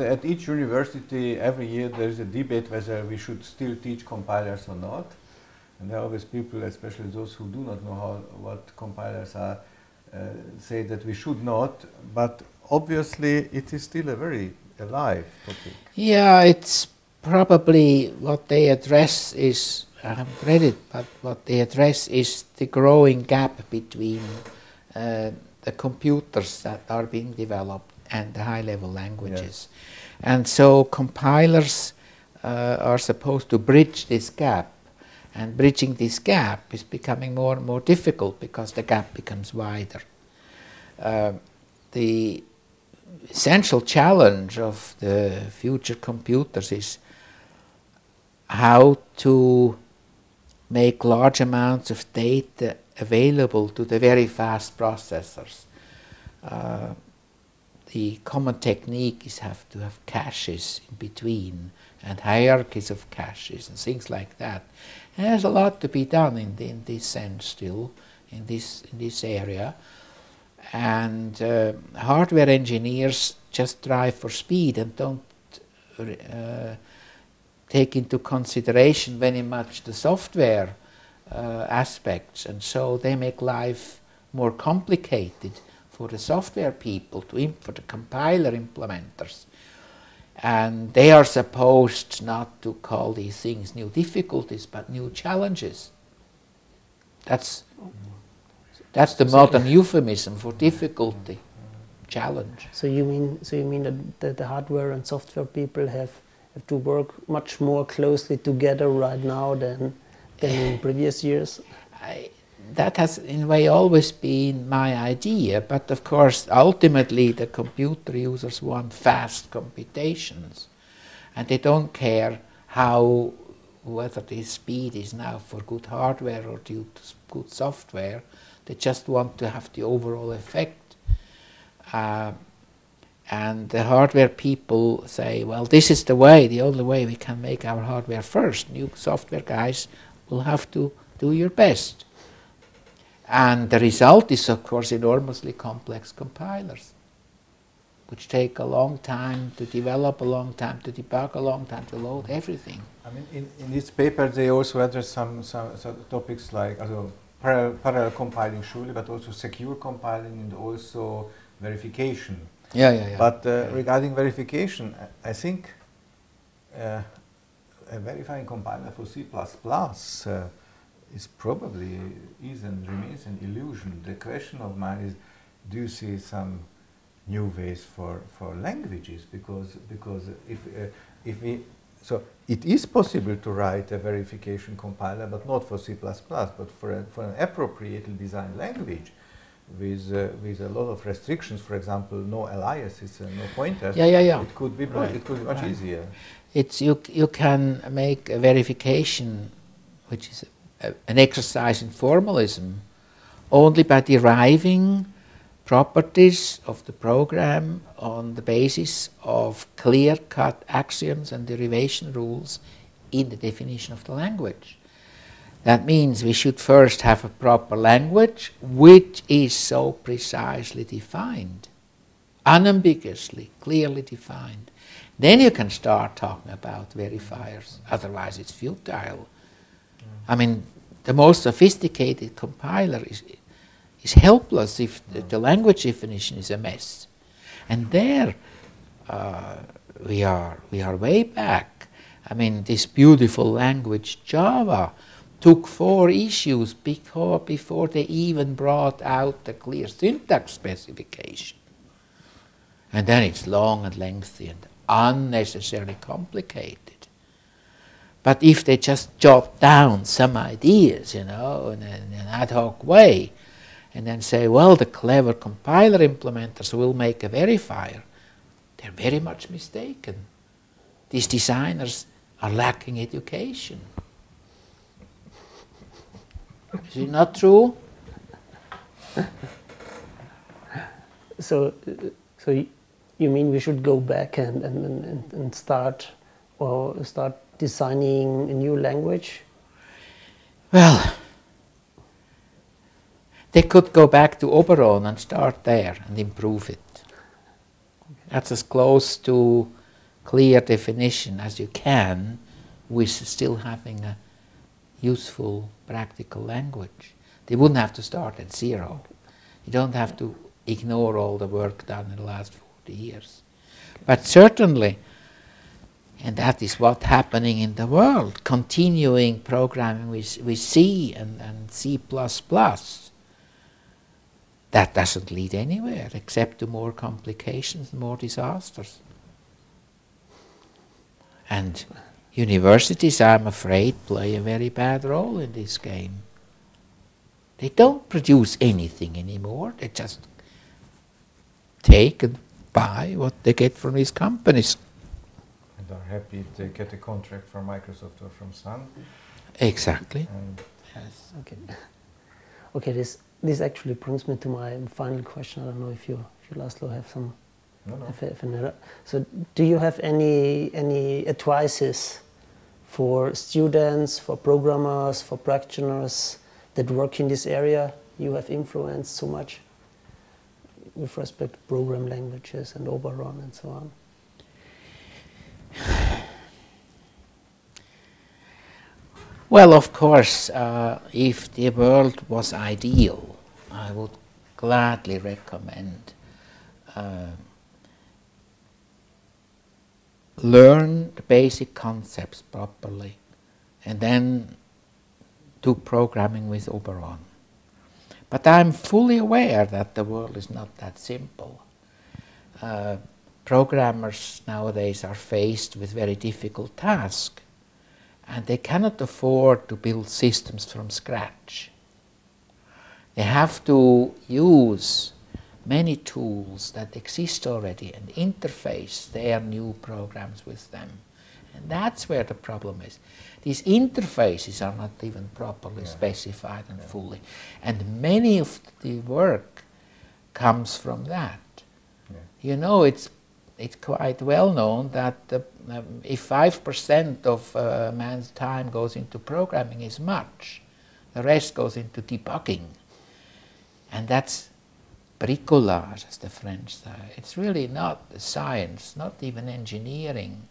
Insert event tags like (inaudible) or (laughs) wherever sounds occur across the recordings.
at, each university every year there is a debate whether we should still teach compilers or not. And there are always people, especially those who do not know how, what compilers are, uh, say that we should not. But obviously, it is still a very alive topic. Yeah, it's probably what they address is, I haven't read it, but what they address is the growing gap between uh, the computers that are being developed and the high level languages. And so compilers uh, are supposed to bridge this gap. And bridging this gap is becoming more and more difficult because the gap becomes wider. Uh, the essential challenge of the future computers is how to make large amounts of data available to the very fast processors. Uh, the common technique is have to have caches in between and hierarchies of caches and things like that. And there's a lot to be done in, the, in this sense still in this in this area. And uh, hardware engineers just drive for speed and don't uh, take into consideration very much the software uh, aspects, and so they make life more complicated for the software people, to for the compiler implementers. And they are supposed not to call these things new difficulties, but new challenges. That's, that's the modern euphemism for difficulty, challenge. So you mean, so you mean that the, the hardware and software people have, have to work much more closely together right now than, than in previous years? I, that has in a way always been my idea, but of course ultimately the computer users want fast computations and they don't care how whether the speed is now for good hardware or due to good software, they just want to have the overall effect. Uh, and the hardware people say, well, this is the way, the only way we can make our hardware first. New software guys will have to do your best. And the result is, of course, enormously complex compilers, which take a long time to develop, a long time to debug, a long time to load everything. I mean, in, in this paper, they also address some, some, some topics like also parallel, parallel compiling, surely, but also secure compiling and also verification. Yeah, yeah, yeah. But uh, yeah. regarding verification, I think uh, a verifying compiler for C++ uh, is probably is and remains an illusion. The question of mine is, do you see some new ways for, for languages? Because because if uh, if we so it is possible to write a verification compiler, but not for C++, but for a, for an appropriately designed language with uh, with a lot of restrictions. For example, no aliases and no pointers. Yeah, yeah, yeah. It could be right. it could be much right. easier. It's you you can make a verification, which is an exercise in formalism only by deriving properties of the program on the basis of clear cut axioms and derivation rules in the definition of the language. That means we should first have a proper language which is so precisely defined, unambiguously, clearly defined. Then you can start talking about verifiers, otherwise, it's futile I mean, the most sophisticated compiler is, is helpless if the, the language definition is a mess. And there uh, we, are, we are way back. I mean, this beautiful language, Java, took four issues before, before they even brought out the clear syntax specification. And then it's long and lengthy and unnecessarily complicated. But if they just jot down some ideas, you know, in, an ad hoc way, and then say, well, the clever compiler implementers will make a verifier, they're very much mistaken. These designers are lacking education. Is it not true? so, so you mean we should go back and, and, and, and start or start designing a new language? Well, they could go back to Oberon and start there and improve it. That's as close to clear definition as you can with still having a useful practical language. They wouldn't have to start at zero. You don't have to ignore all the work done in the last 40 years. But certainly, and that is what's happening in the world, continuing programming with, with C and, and C++, that doesn't lead anywhere except to more complications more disasters. And universities, I'm afraid, play a very bad role in this game. They don't produce anything anymore. They just take and buy what they get from these companies. And are happy if they get a contract from Microsoft or from Sun. Exactly. And Yes. Okay. Okay. This this actually brings me to my final question. I don't know if you if you Laszlo have some. no, no. If, if another- so, do you have any any advices for students, for programmers, for practitioners that work in this area? You have influenced so much with respect to program languages and Oberon and so on. Well, of course, uh, if the world was ideal, I would gladly recommend uh, learn the basic concepts properly and then do programming with Oberon. But I'm fully aware that the world is not that simple. Uh, programmers nowadays are faced with very difficult tasks and they cannot afford to build systems from scratch. They have to use many tools that exist already and interface their new programs with them. And that's where the problem is. These interfaces are not even properly Yeah. specified and Yeah. fully. And many of the work comes from that. Yeah. You know, it's it's quite well known that um, if five percent of uh, man's time goes into programming is much, the rest goes into debugging, and that's bricolage, as the French say. It's really not science, not even engineering.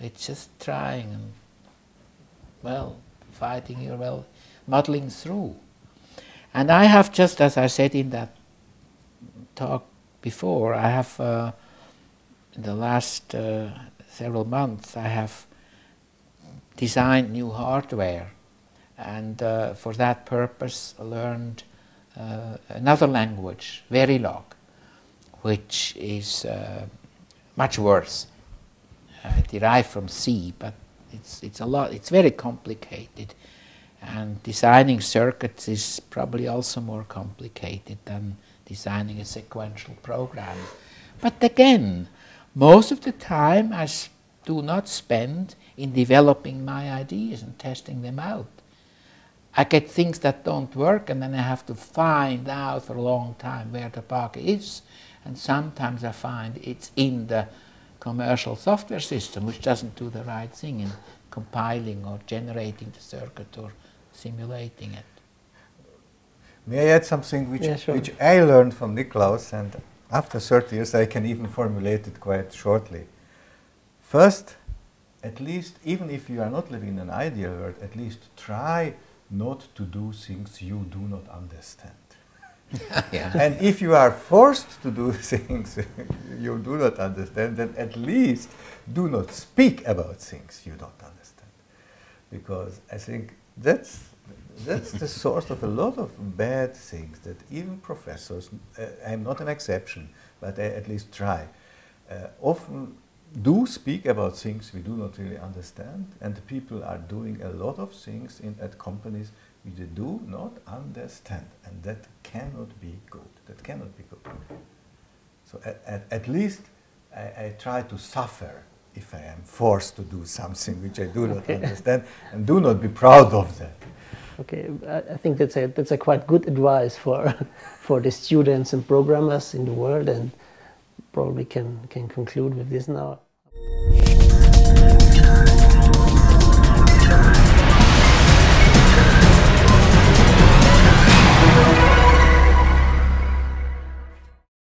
It's just trying and well, fighting your well, muddling through. And I have just, as I said in that talk before, I have. Uh, in the last uh, several months, I have designed new hardware, and uh, for that purpose, learned uh, another language, Verilog, which is uh, much worse. Derived from C, but it's it's a lot. It's very complicated, and designing circuits is probably also more complicated than designing a sequential program. But again, most of the time I do not spend in developing my ideas and testing them out. I get things that don't work and then I have to find out for a long time where the bug is. And sometimes I find it's in the commercial software system which doesn't do the right thing in compiling or generating the circuit or simulating it. May I add something which, Yeah, sure. which I learned from Niklaus, and after 30 years I can even formulate it quite shortly. First, at least, even if you are not living in an ideal world, at least try not to do things you do not understand. (laughs) yeah. and if you are forced to do (laughs) things you do not understand, then at least do not speak about things you don't understand. Because I think that's, that's the source of a lot of bad things that even professors, uh, I'm not an exception, but I at least try, uh, often do speak about things we do not really understand, and people are doing a lot of things in, at companies we do not understand, and that cannot be good. That cannot be good. So at, at, at least I, I try to suffer if I am forced to do something which I do not Okay. (laughs) understand, and do not be proud of that. Okay, I think that's a that's a quite good advice for (laughs) for the students and programmers in the world, and probably can can conclude with this now.